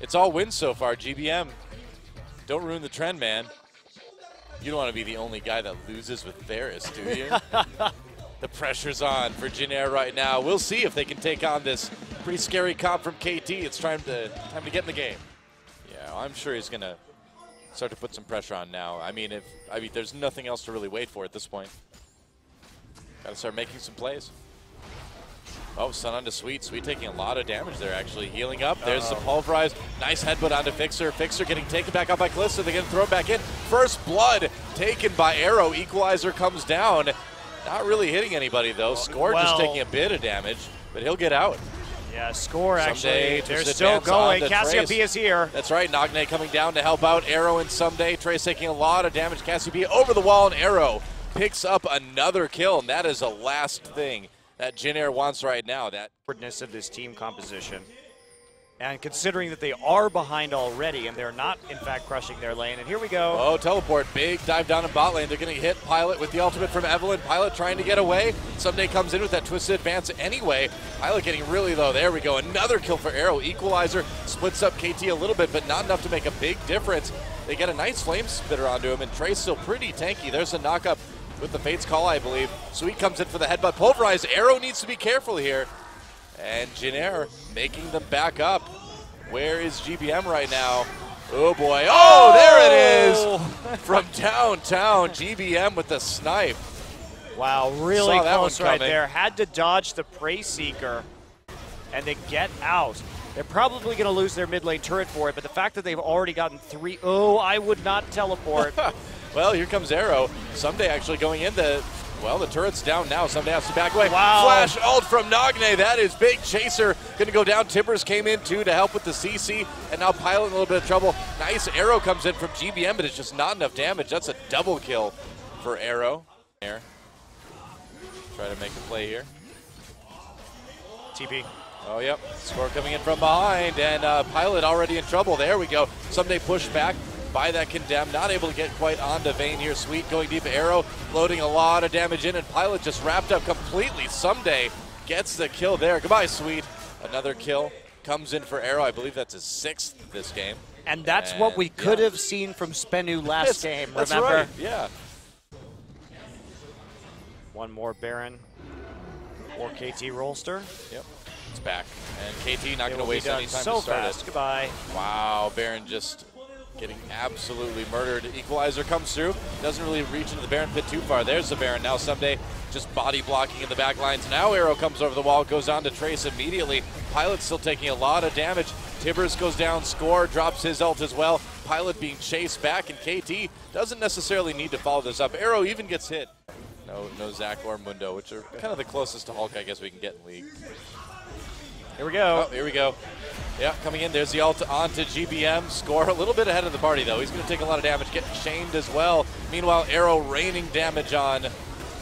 It's all wins so far. GBM, don't ruin the trend, man. You don't want to be the only guy that loses with Varus, do you? the pressure's on for Jin right now. We'll see if they can take on this pretty scary comp from KT. It's time to time to get in the game. Yeah, I'm sure he's gonna start to put some pressure on now. I mean, if I mean, there's nothing else to really wait for at this point. Got to start making some plays. Oh, Sun onto Sweet. Sweet taking a lot of damage there, actually. Healing up. There's Uh-oh. the pulverize. Nice headbutt onto Fixer. Fixer getting taken back out by Kalista. They're going to throw it back in. First blood taken by Arrow. Equalizer comes down. Not really hitting anybody, though. Score just taking a bit of damage, but he'll get out. Yeah, score actually. to They're still going. Cassiopeia is here. That's right. Nagne coming down to help out Arrow and Ssumday. Trace taking a lot of damage. Cassiopeia over the wall, and Arrow picks up another kill, and that is the last thing that Jin Air wants right now. That awkwardness of this team composition. And considering that they are behind already and they're not, in fact, crushing their lane. And here we go. Oh, teleport. Big dive down in bot lane. They're going to hit Pilot with the ultimate from Evelynn. Pilot trying to get away. Ssumday comes in with that twisted advance anyway. Pilot getting really low. There we go. Another kill for Arrow. Equalizer splits up KT a little bit, but not enough to make a big difference. They get a nice flame spitter onto him, and Trey's still pretty tanky. There's a knockup with the Fates call, I believe. Sweet comes in for the headbutt. Pulverize. Arrow needs to be careful here. And Jinair making them back up. Where is GBM right now? Oh boy. Oh, there it is. Oh! From downtown, GBM with the snipe. Wow, really Saw close right there. Had to dodge the Prey Seeker and then get out. They're probably going to lose their mid lane turret for it, but the fact that they've already gotten three, oh, I would not teleport. Well, here comes Arrow. Ssumday actually going in the. Well, the turret's down now. Ssumday has to back away. Wow. Flash ult from Nagne. That is big. Chaser going to go down. Tibbers came in too to help with the CC, and now Pilot in a little bit of trouble. Nice arrow comes in from GBM, but it's just not enough damage. That's a double kill for Arrow. There. Try to make a play here. TP. Oh, yep. Score coming in from behind, and uh, Pilot already in trouble. There we go. Ssumday pushed back by that Condemn. Not able to get quite onto Vayne here. Sweet going deep. Arrow loading a lot of damage in, and Pilot just wrapped up completely. Ssumday gets the kill there. Goodbye, Sweet. Another kill comes in for Arrow. I believe that's his sixth this game. And that's what we could yeah. have seen from Spenu last That's- game, that's remember? right, Yeah. One more Baron or KT Rolster. Yep. It's back. And KT not going to waste any time so to start fast. it. Goodbye. Wow, Baron just getting absolutely murdered. Equalizer comes through. Doesn't really reach into the Baron pit too far. There's the Baron. Now Ssumday just body blocking in the back lines. Now Arrow comes over the wall, goes on to Trace immediately. Pilot still taking a lot of damage. Tibbers goes down, score, drops his ult as well. Pilot being chased back, and KT doesn't necessarily need to follow this up. Arrow even gets hit. No, no Zac or Mundo, which are kind of the closest to Hulk I guess we can get in League. Here we go. Oh, here we go. Yeah, coming in. There's the ult onto GBM. Score a little bit ahead of the party, though. He's going to take a lot of damage, getting shamed as well. Meanwhile, Arrow raining damage on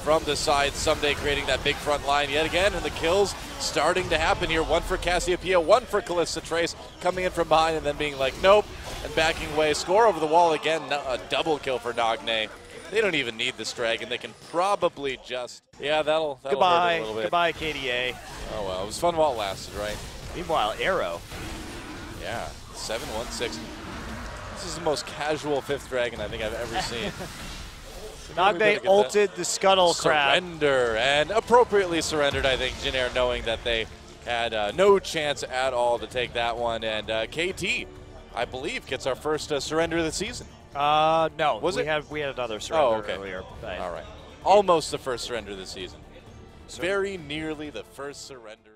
from the side. Ssumday creating that big front line yet again. And the kills starting to happen here. One for Cassiopeia, one for Kalista Trace. Coming in from behind and then being like, nope, and backing away. Score over the wall again. A double kill for Nagne. They don't even need this dragon. They can probably just. Yeah, that'll, that'll Goodbye. a little bit. Goodbye, KDA. Oh, well. It was fun while it lasted, right? Meanwhile, Arrow. Yeah, 716. This is the most casual fifth dragon I think I've ever seen. That. ulted the Scuttle Crab. Surrender, and appropriately surrendered, I think, Jinair, knowing that they had uh, no chance at all to take that one. And uh, KT, I believe, gets our first uh, surrender of the season. Uh, no. Was we it? Had, we had another surrender Oh, okay. earlier. All right. Almost the first surrender of the season. So- Very nearly the first surrender.